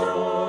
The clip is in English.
soul.